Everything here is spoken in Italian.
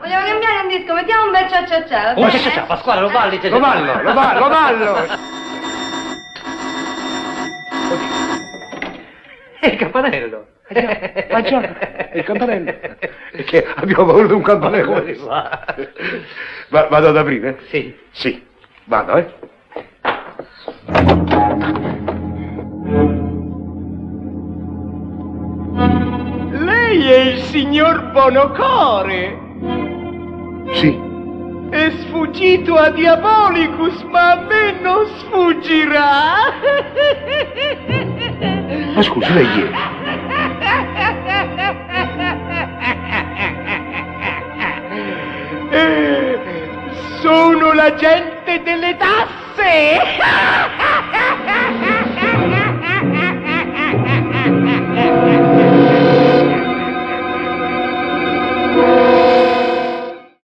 Vogliamo cambiare un disco, mettiamo un bel cia cia cia. Oh, cia cia, Pasquale, lo balli te. Lo ballo, lo ballo, lo ballo. È il campanello. Già, è il campanello. Perché abbiamo voluto un campanello. Va- vado ad aprire? Sì. Sì, vado, eh. Lei è il signor Bonocore. È sfuggito a Diabolicus, ma a me non sfuggirà. Ma scusi, lei chi è? Eh, Sono l'agente delle tasse.